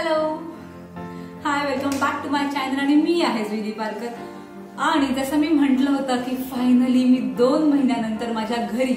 Hello hi welcome back to my channel आणि मी आहे विधी पारकर आणि जसं मी म्हटलं होतं की फायनली मी दोन महिन्यानंतर माझ्या घरी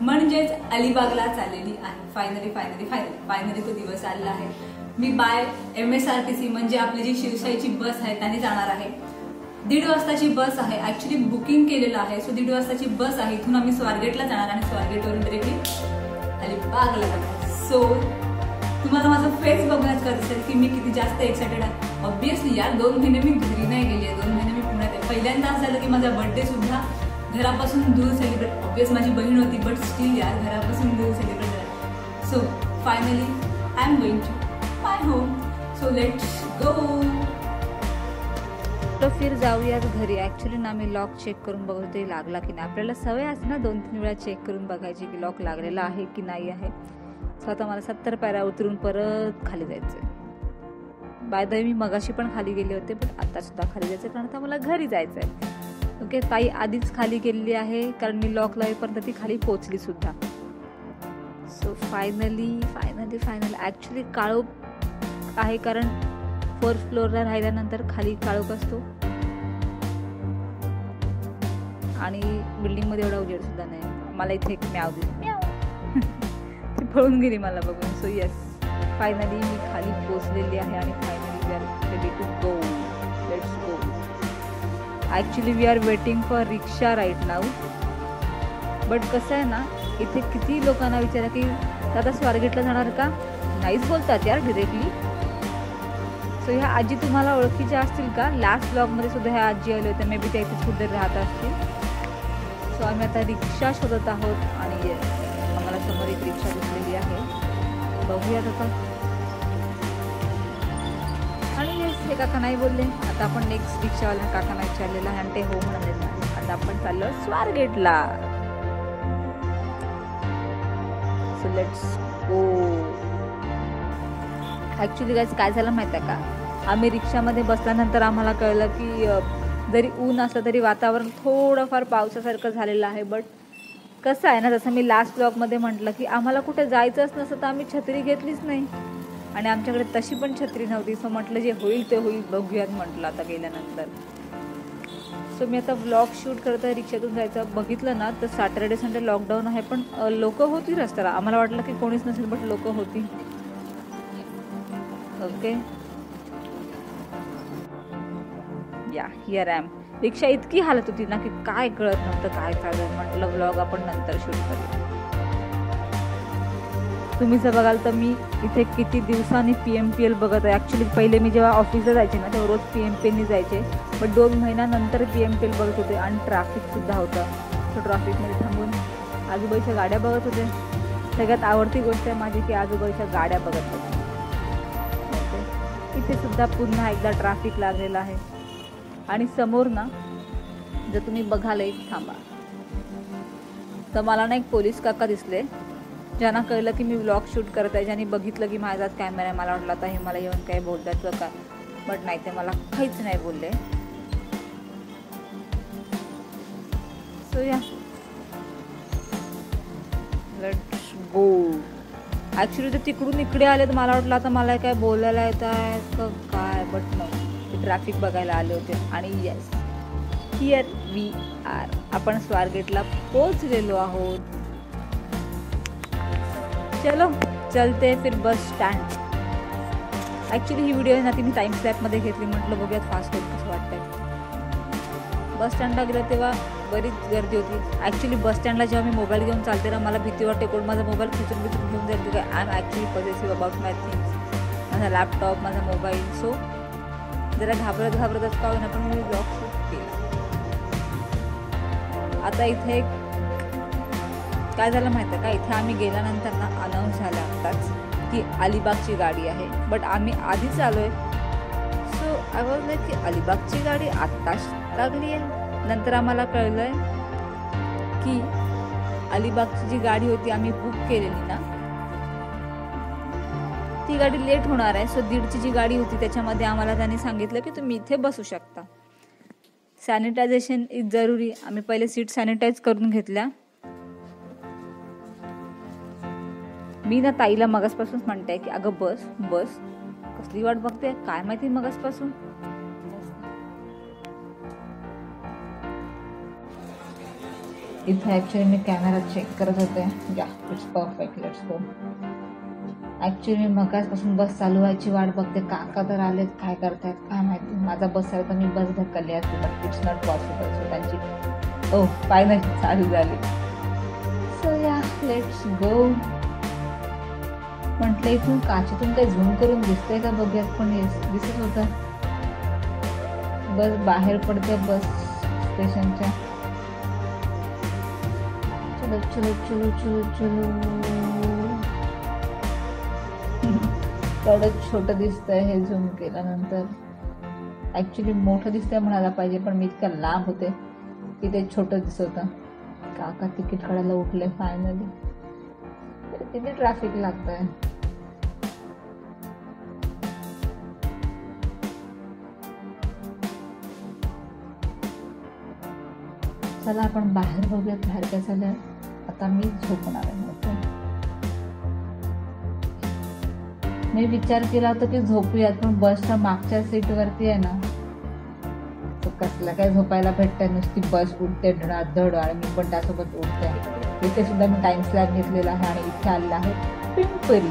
म्हणजेच अलिबागला चाललेली आहे. फायनली फायनली फायनली फायनली तो दिवस आलेला आहे. मी by M S R T C म्हणजे आपली जी शिवशाहीची बस आहे त्याने जाणार आहे. दीड वाजताची बस आहे. ऍक्च्युली बुकिंग केलेलं आहे. सो दीड वाजताची बस आहे. इथून आम्ही स्वारगेटला जाणार आणि स्वारगेटवरून डिरेक्टली अलिबागला जाणार. सो तुम्हाला माझा फेस बघण्यात करत असेल की मी किती जास्त एक्सायटेड आहे. ऑब्विसली यार दोन महिने मी घरी नाही गेली आहे. दोन महिने मी पुण्यात आहे. पहिल्यांदा असं झालं की माझा बर्थडे सुद्धा घरापासून दूर सेलिब्रेट ऑब्वियस माझी बहीण होती बट स्टील यार घरापासून दूर सेलिब्रेट झाला. So finally I am going to my home so let's go तर फिर जाऊयात घरी? ॲक्च्युली ना मी लॉक चेक करून बघतो लागला की नाही? आपल्याला सवय असते ना दोन तीन वेळा चेक करून बघायची की लॉक लागलेला आहे की नाही आहे. सो आता मला सत्तर पायऱ्या उतरून परत खाली जायचं आहे बाय द मी मगाशी पण खाली गेले होते पण आता सुद्धा खाली जायचं कारण आता मला घरी जायचं आहे ओके ताई आधीच खाली गेलेली आहे कारण मी लॉक लावेपर्यंत ती खाली पोचली सुद्धा. So finally finally finally actually काळोख आहे कारण फोर्थ फ्लोअरला राहिल्यानंतर खाली काळोख असतो. आणि बिल्डिंगमध्ये एवढा उजेड सुद्धा नाही. मला इथे एक म्याव दिली. ती पळून गेली मला बघून. सो येस फायनली मी खाली पोचलेली आहे आणि finally we are ready to go let's go actually we are waiting for rickshaw right now but कसं आहे ना इथे किती लोकांना विचारा की दादा स्वारगेटला जाणार का? नाहीच बोलतात यार डिरेक्टली सो ह्या आजी तुम्हाला ओळखीच्या असतील का? लास्ट ब्लॉगमध्ये सुद्धा ह्या आजी आले होते. मे बी त्या इथेच कुठे राहत असतील. सो आम्ही आता रिक्षा शोधत आहोत आणि आम्हाला समोर एक रिक्षा दिसलेली आहे. बघूयात आता. आणि हेच हे काका नाही बोलले. आता आपण नेक्स्ट रिक्षावाल्या काकांना विचारलेलं आहे आणि ते हो म्हणाले आता आपण चाललो स्वारगेटला. सो लेट्स गो ॲक्च्युली गायच काय झालं माहिती आहे का? आम्ही रिक्षामध्ये बसल्यानंतर आम्हाला कळलं की जरी ऊन असलं तरी वातावरण थोडंफार पावसासारखं झालेलं आहे बट कसं आहे ना जसं मी लास्ट ब्लॉगमध्ये म्हटलं की आम्हाला कुठे जायचंच नसतं तर आम्ही छत्री घेतलीच नाही. आणि आमच्याकडे तशी पण छत्री नव्हती सो म्हटलं जे होईल ते होईल बघूयात म्हटलं आता गेल्यानंतर. सो मी आता ब्लॉग शूट करत आहे रिक्षातून जायचं बघितलं ना तर सॅटर्डे संडे लॉकडाऊन आहे पण लोक होती रस्त्याला. आम्हाला वाटलं की कोणीच नसेल बट लोक होती. ओके या हिअर एम रिक्षा इतकी हालत होती ना की काय कळत नव्हतं काय चाललं म्हटलं ब्लॉग आपण नंतर शूट करू तुम्ही जर बघाल तर मी इथे किती दिवसांनी पी एम पी एल बघत आहे. ॲक्च्युली पहिले मी जेव्हा ऑफिसला जायचे ना तेव्हा रोज पी एम पी एलनी जायचे. बट दोन महिन्यानंतर पी एम पी एल बघत होते आणि ट्रॅफिकसुद्धा होतं. सो ट्रॅफिकमध्ये थांबून आजूबाजूच्या गाड्या बघत होते. सगळ्यात आवडती गोष्ट आहे माझी की आजूबाजूच्या गाड्या बघत होते. इथे सुद्धा पुन्हा एकदा ट्रॅफिक लागलेला आहे. आणि समोर ना जर तुम्ही बघाल एक थांबा. तर मला ना एक पोलीस काका दिसले ज्यांना कळलं की मी व्लॉग शूट करत आहे ज्यांनी बघितलं की माझाच कॅमेरा आहे मला वाटलं आता हे मला येऊन काही बोलतात का काय. बट नाही ते मला काहीच नाही बोलले. सो या लेट्स गो ॲक्च्युली ते तिकडून इकडे आले तर मला वाटलं आता मला काय बोलायला येत आहे का काय बट नो ट्रॅफिक बघायला आले होते. आणि येस हिअर वी आर आपण स्वारगेटला पोचलेलो आहोत. चलो चलते फिर बस स्टँड ॲक्च्युली ही व्हिडिओ ना ती मी टाईम स्लॅपमध्ये घेतली. म्हटलं बघूयात फास्ट होत कसं वाटतंय. बस स्टँडला गेलं तेव्हा बरीच गर्दी होती. ॲक्च्युली बस स्टँडला जेव्हा मी मोबाईल घेऊन चालते ना मला भीती वाटते. कोण माझा मोबाईल खिचून बिचून घेऊन जाईल. काय I am actually positive about my things माझा लॅपटॉप माझा मोबाईल सो जरा घाबरत घाबरतच का होईना पण मी ब्लॉग शूट केला. आता इथे काय झालं माहीत आहे का? इथे आम्ही गेल्यानंतर ना अनाऊन्स झाला आत्ताच की अलिबागची गाडी आहे. बट आम्ही आधीच आलो आहे सो आय वॉज लाईक की अलिबागची गाडी आत्ताच लागली आहे. नंतर आम्हाला कळलं आहे की अलिबागची जी गाडी होती आम्ही बुक केलेली ना ती गाडी लेट होणार आहे. सो दीडची जी गाडी होती त्याच्यामध्ये आम्हाला त्यांनी सांगितलं की तुम्ही इथे बसू शकता. सॅनिटायझेशन इज जरुरी. आम्ही पहिले सीट सॅनिटाईज करून घेतल्या. मी ना ताईला मगासपासूनच म्हणते की अगं बस बस. कसली वाट बघते? काय माहिती मगासपासून? इथे ॲक्च्युली मी कॅमेरा चेक करत होते. या it's perfect let's go actually मी मगाचपासून बस चालू व्हायची वाट बघते. काका तर आलेत काय करतायत काय माहिती. माझा बस आहे तर मी बस ढकलली असते but it's not possible so त्यांची ओ फायनल चालू झाली. सो या लेट्स गो म्हटलं इथून काचेतून काही झूम करून दिसतंय का बघूयात? पण दिसत होतं. बस बाहेर पडते बस स्टेशनच्या. चलो चलो चलो चलो चलो. तेवढंच छोटं दिसतंय हे झूम केल्यानंतर. ॲक्च्युली मोठं दिसतंय म्हणायला पाहिजे पण मी इतकं लांब होते की ते छोटं दिसत होतं. काका तिकीट काढायला उठले फायनली किती ट्रॅफिक आहे चला आपण बाहेर बघूयात बाहेर काय झालं आता मी झोपणार आहे. मी विचार केला होता की झोपूयात पण बसच्या मागच्या सीटवरती आहे ना. तो कसला काय झोपायला भेटतंय नुसती बस उठते धड आणि मी पण त्यासोबत उठते इथे सुद्धा मी टाइम स्लॅब घेतलेला आहे आणि इथे आलेला आहे पिंपरी.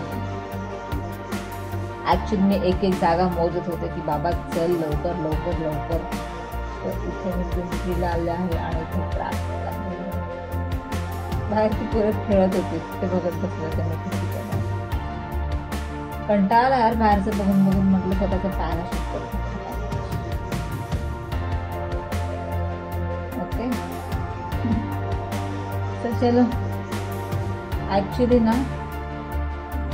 ऍक्च्युली मी एक एक जागा मोजत होते की बाबा चल लवकर लवकर लवकर. तर इथे मी पिंपरीला आले आहे आणि इथे त्रास बाहेर ती परत खेळत होते. ते बघत बसले होते मी. कंटाळा यार बाहेरचं बघून बघून म्हटलं स्वतःचा पायाला शूट ओके. तर चलो. ॲक्च्युली ना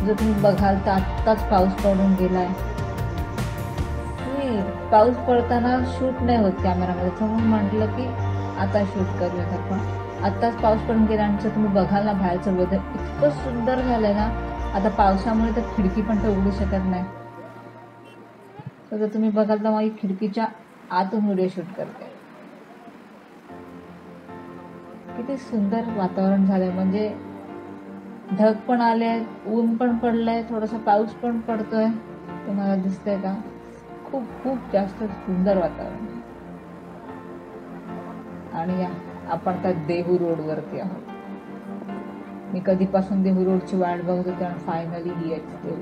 जो तुम्ही बघाल तर आत्ताच पाऊस पडून गेलाय. पाऊस पडताना शूट नाही होत कॅमेरामध्ये म्हणून म्हटलं की आता शूट करूयात आपण. आत्ताच पाऊस पडून गेला आणि तुम्ही बघाल ना बाहेरचं वेदर इतकं सुंदर झालंय ना. आता पावसामुळे तर खिडकी पण तर उघडू शकत नाही. तर जर तुम्ही बघाल तर माझी खिडकीच्या आतून व्हिडिओ शूट करते. किती सुंदर वातावरण झालंय. म्हणजे ढग पण आले ऊन पण पडलंय थोडासा पाऊस पण पडतोय. तुम्हाला दिसतंय का? खूप खूप जास्त सुंदर वातावरण आणि आपण त्या देहू रोडवरती आहोत. मी कधीपासून देहू रोडची वाट बघत होते आणि फायनली ही देहू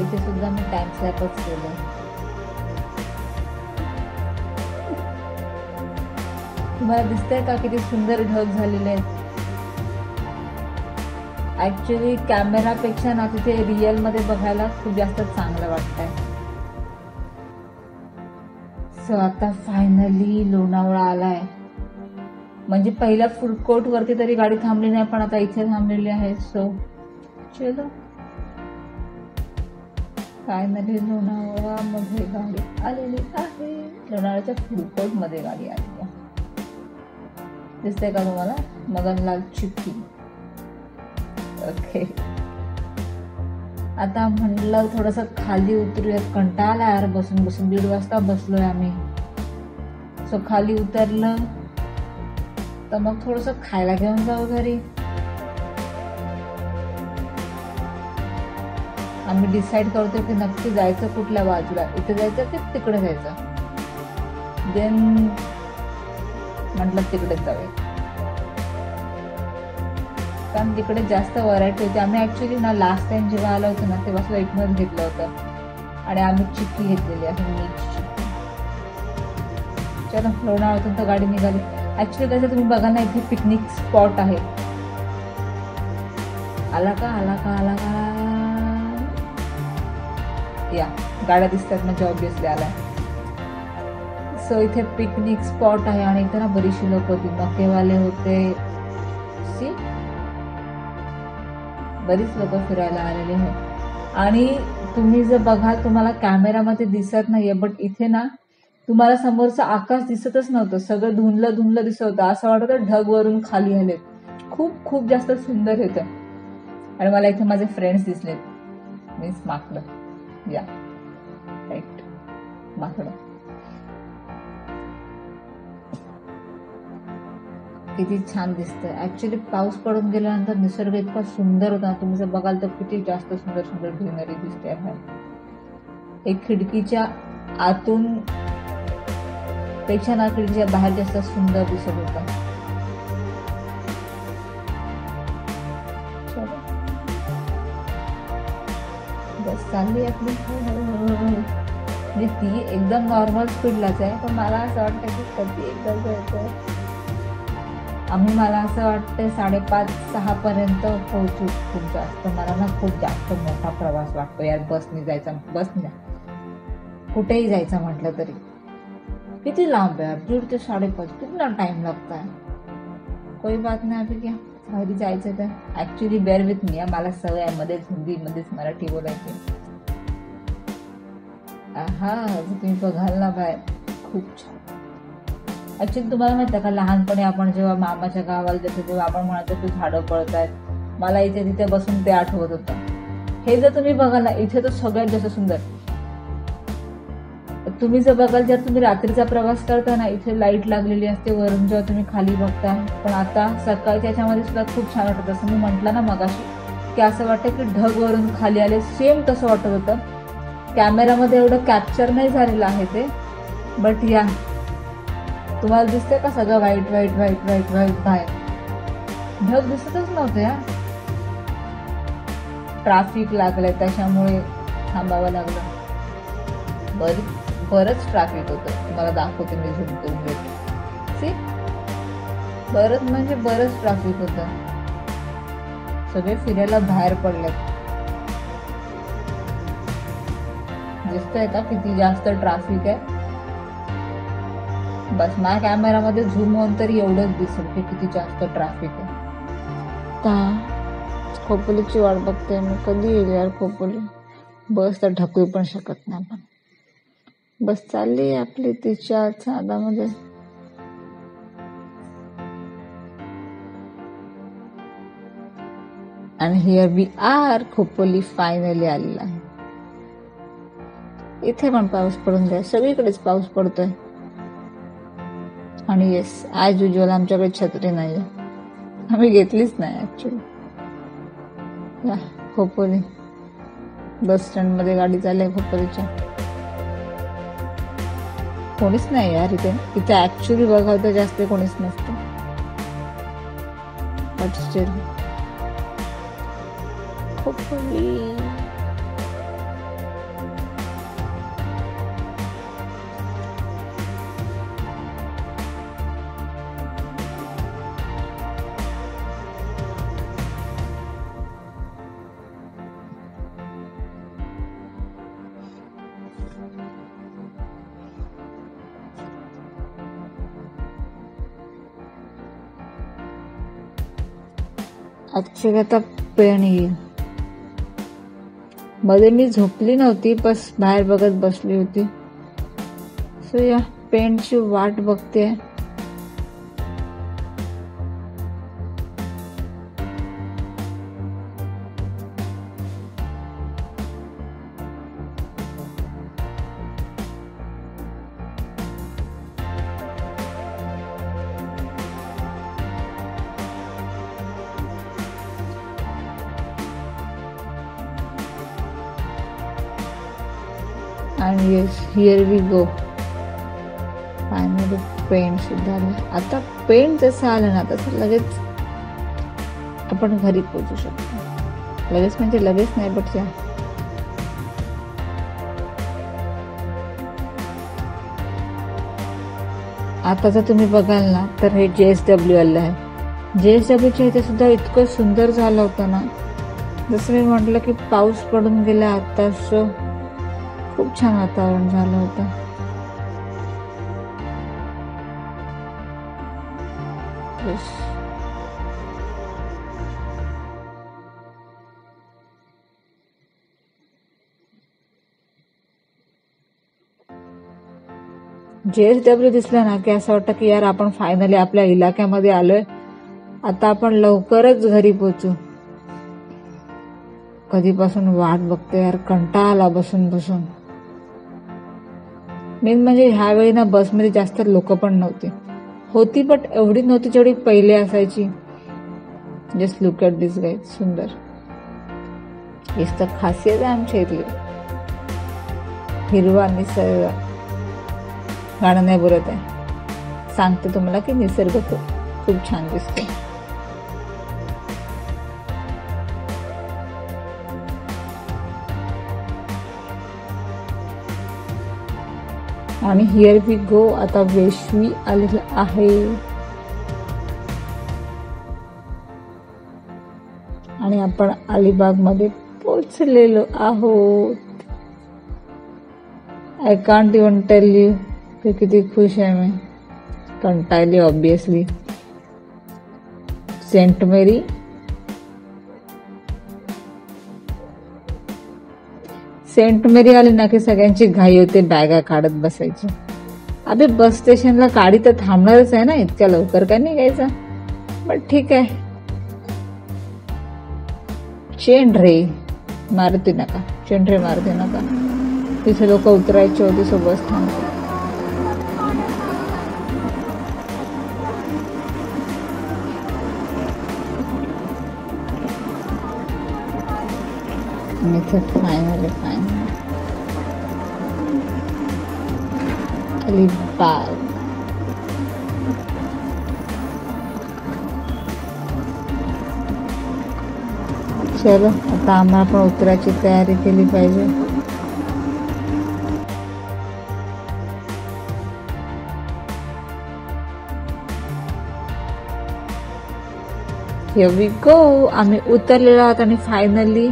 इथे सुद्धा मी टाइम स्लॅपच केलं. तुम्हाला दिसतंय का किती सुंदर ढग झालेले आहेत? ॲक्च्युली कॅमेरापेक्षा ना तिथे रिअलमध्ये बघायला खूप जास्त चांगलं वाटतंय. सो आता फायनली लोणावळा आलाय. म्हणजे पहिल्या फूड कोर्ट वरती तरी गाडी थांबली नाही पण आता इथे थांबलेली आहे. सो चलो. फायनली लोणावळा मध्ये गाडी आलेली आहे. लोणावळ्याच्या फूड कोर्टमध्ये गाडी आलेली आहे. दिसते का तुम्हाला? मदनलाल चिक्की ओके आता म्हटलं थोडस खाली उतरूयात. कंटाळा यार बसून बसून. दीड वाजता बसलोय आम्ही. सो खाली उतरलं. तर मग थोडस खायला घेऊन जाऊ घरी. आम्ही डिसाईड करतो की नक्की जायचं कुठल्या बाजूला. इथे जायचं की तिकडे जायचं? देन म्हटलं तिकडेच जाऊया. कारण तिकडे जास्त व्हरायटी होती. आम्ही ऍक्च्युली ना लास्ट टाइम जेव्हा आलो होतो ना तेव्हा सुद्धा एकमत घेतलं होतं. आणि आम्ही चिक्की घेतलेली आहे मिक्स चिक्की. चलो लोणावळ्यातून तर गाडी निघाली. ऍक्च्युली कसं तुम्ही बघा ना इथे पिकनिक स्पॉट आहे. आला का? आला का? आला का? या गाड्या दिसतात म्हणजे ऑब्विसली आलाय. सो इथे पिकनिक स्पॉट आहे. आणि इथे ना बरीचशी लोक होती. मकेवाले होते. बरीच लोक फिरायला आलेले आहेत. आणि तुम्ही जर बघाल तुम्हाला कॅमेरामध्ये दिसत नाहीये बट इथे ना तुम्हाला समोरचं आकाश दिसतच नव्हतं. सगळं धुंदलं धुंदलं दिसत होतं. असं वाटत ढग वरून खाली आलेत. खूप खूप जास्त सुंदर होतं आणि मला इथे माझे फ्रेंड्स दिसलेत. मीन्स माकडं. या. राईट माकडं. किती छान दिसतंय. ऍक्च्युली पाऊस पडून गेल्यानंतर निसर्ग इतका सुंदर होता. तुम्ही जर बघाल तर किती जास्त सुंदर सुंदर ग्रीनरी दिसते बाहेर एक खिडकीच्या आतून पेक्षा ना खिडकीच्या बाहेर जास्त सुंदर दिसत होता. बस चालली आपली. म्हणजे ती एकदम नॉर्मल स्पीडलाच आहे. पण मला असं वाटतं की कधी एकदा जायचं. आम्ही मला असं वाटतं साडेपाच सहापर्यंत पोहोचू खूप जास्त मला ना खूप जास्त मोठा प्रवास वाटतो. यार बसने जायचा बसने. कुठेही जायचं म्हटलं तरी. किती लांब आहे यार? दीड ते साडेपाच. कितना टाईम लागत आहे कोई बात नाही अभी क्या घरी जायचं तर. ॲक्च्युली बेअर विथ मी मला सवय आहे. मध्येच हिंदीमध्येच मराठी बोलायची. हा तुम्ही बघाल ना बाहेर. खूप छान. ऍक्च्युली तुम्हाला माहिती आहे का लहानपणी आपण जेव्हा मामाच्या गावाला जातो तेव्हा आपण म्हणायचो की झाडं पळत आहेत मला इथे तिथे बसून ते आठवत होतं. हे जर तुम्ही बघाल ना इथे तर सगळ्यात जास्त सुंदर. तुम्ही जर बघाल जर तुम्ही रात्रीचा प्रवास करता ना इथे लाइट लागलेली असते वरून जेव्हा तुम्ही खाली बघता पण आता सकाळच्या याच्यामध्ये सुद्धा खूप छान वाटत असं मी म्हटलं ना मगाशी की असं वाटतं की ढग वरून खाली आले सेम तसं वाटत होतं. कॅमेरामध्ये एवढं कॅप्चर नाही झालेलं आहे ते. बट या तुम्हाला दिसतंय का सगळं white white white white white बाहेर? ढग दिसतच नव्हते या ट्राफिक लागलंय त्याच्यामुळे थांबावं लागलं. बरी बरंच ट्रॅफिक होतं. तुम्हाला दाखवते मी झूम करून सी बरंच म्हणजे बरंच ट्रॅफिक होतं. सगळे फिरायला बाहेर पडलेत. दिसतंय का किती जास्त ट्रॅफिक आहे? बस माझ्या कॅमेरामध्ये झूम होऊन तरी एवढंच दिसेल की किती जास्त ट्रॅफिक आहे. का? खोपोलीची वाट बघते मी. कधी येईल यार खोपोली? बस तर ढकलू पण शकत नाही आपण. बस चालली आपली तिच्या साधामध्ये. आणि here we are Khopoli finally आलेला आहे. इथे पण पाऊस पडून द्या सगळीकडेच पाऊस पडतोय. आणि येस ॲज युजल आमच्याकडे छत्री नाही आम्ही घेतलीच नाही ॲक्च्युली या खोपोली. बस स्टँडमध्ये गाडी चालली आहे खोपोलीच्या. कोणीच नाही यार इथे. इथे ॲक्च्युली बघावं तर जास्त कोणीच नसतं. But still Khopoli. Actually Pen Pen येईल. मध्ये मी झोपली नव्हती बस बाहेर बघत बसली होती. सो या पेंटची वाट बघते. आणि yes here we go finally Pen सुद्धा आलं. आता पेंट जसं आलं ना तसं लगेच आपण घरी पोचू शकतो. लगेच म्हणजे लगेच नाही बट या. आता जर तुम्ही बघाल ना तर हे जे एस डब्ल्यू आलं आहे. जे एस डब्ल्यूच्या इथे सुद्धा इतकं सुंदर झालं होतं ना. जसं मी म्हटलं की पाऊस पडून गेला आताच खूप छान वातावरण झालं होतं. जेएसडब्ल्यू जे एस दिसलं ना की असं वाटतं की यार आपण फायनली आपल्या इलाक्यामध्ये आलोय. आता आपण लवकरच घरी पोचू कधीपासून वाट बघते यार कंटाळा आला बसून बसून. मेन म्हणजे ह्यावेळी ना बसमध्ये जास्त लोक पण नव्हती. होती बट एवढी नव्हती जेवढी पहिले असायची. Just look at this guide सुंदर. हीच तर खासियत आहे आमच्या इथली. हिरवा निसर्ग. गाणं नाही बोलत आहे. सांगते तुम्हाला की निसर्ग खूप खूप छान दिसतो आणि हिअर वी गो आता वेशवी आलेलं आहे. आणि आपण अलिबागमध्ये पोचलेलो आहोत. I can't even tell you ते किती खुश आहे मी. कंटाळली obviously Saint Mary Saint Mary आली ना की सगळ्यांची घाई होते बॅगा काढत बसायची. अबे बस स्टेशनला गाडी तर थांबणारच आहे ना इतक्या लवकर काय निघायचा? बट ठीक आहे. चेंढरे मारुती नका. चेंढरे मारुती नका. तिथे लोक उतरायचे होते सोबत थांबते फायनली फायनल फायनल अलिबाग चलो आता आम्हाला पण उतरायची तयारी केली पाहिजे. वी गो आम्ही उतरलेलो आहोत आणि फायनली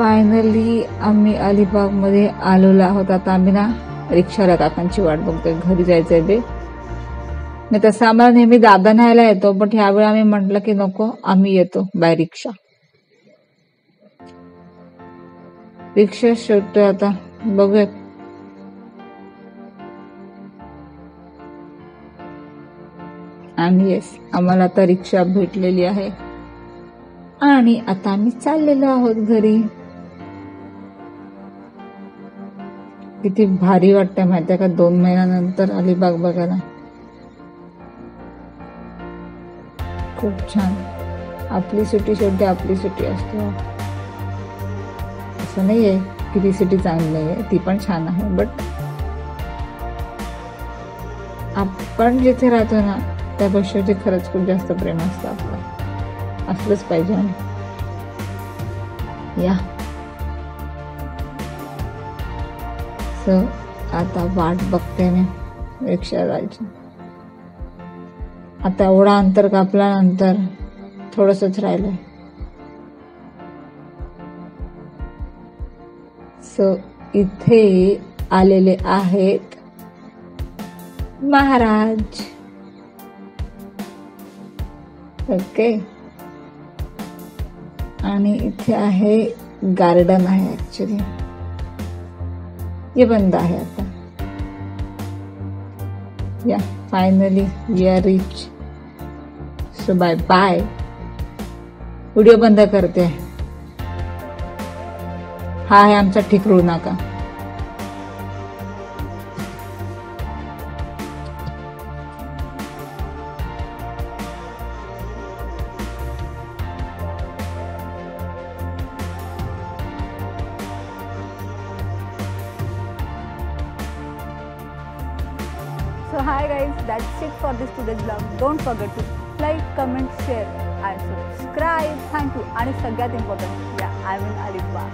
फायनली आम्ही अलिबागमध्ये आलेलो आहोत. आता आम्ही ना रिक्षाला काकांची वाट बघतोय. घरी जायचंय बे. नाही तसं आम्हाला नेहमी दादा न्यायला येतो बट ह्यावेळी आम्ही म्हटलं की नको आम्ही येतो बाय रिक्षा. रिक्षा शोधतोय आता. बघूयात आणि येस आम्हाला आता रिक्षा भेटलेली आहे. आणि आता आम्ही चाललेलो आहोत घरी. किती भारी वाटतंय माहितीये का? दोन महिन्यानंतर अलिबाग बघायला. खूप छान. आपली सिटी शेवटी आपली सिटी असते. असं नाही आहे की ती सिटी चांगली आहे ती पण छान आहे बट आपण जिथे राहतो ना त्या गोष्टीवरती खरंच खूप जास्त प्रेम असतं आपलं. असलंच पाहिजे. या. सो आता वाट बघते मी रिक्षा जायची. आता एवढा अंतर कापल्यानंतर थोडंसंच राहिलंय. सो इथे आलेले आहेत महाराज. ओके आणि इथे आहे गार्डन आहे ॲक्च्युली हे बंद आहे आता. या finally we are reach so bye bye video बंद करते. हा आहे आमचा ठिकरू नाका. Don't forget to like comment share and subscribe thank you आणि सगळ्यात इम्पॉर्टंट या आय विन अलिबा